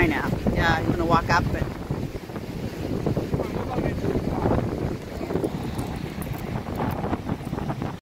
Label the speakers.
Speaker 1: I know. Yeah, I'm going to walk up and